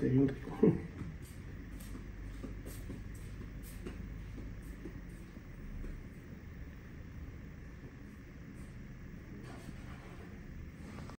There you.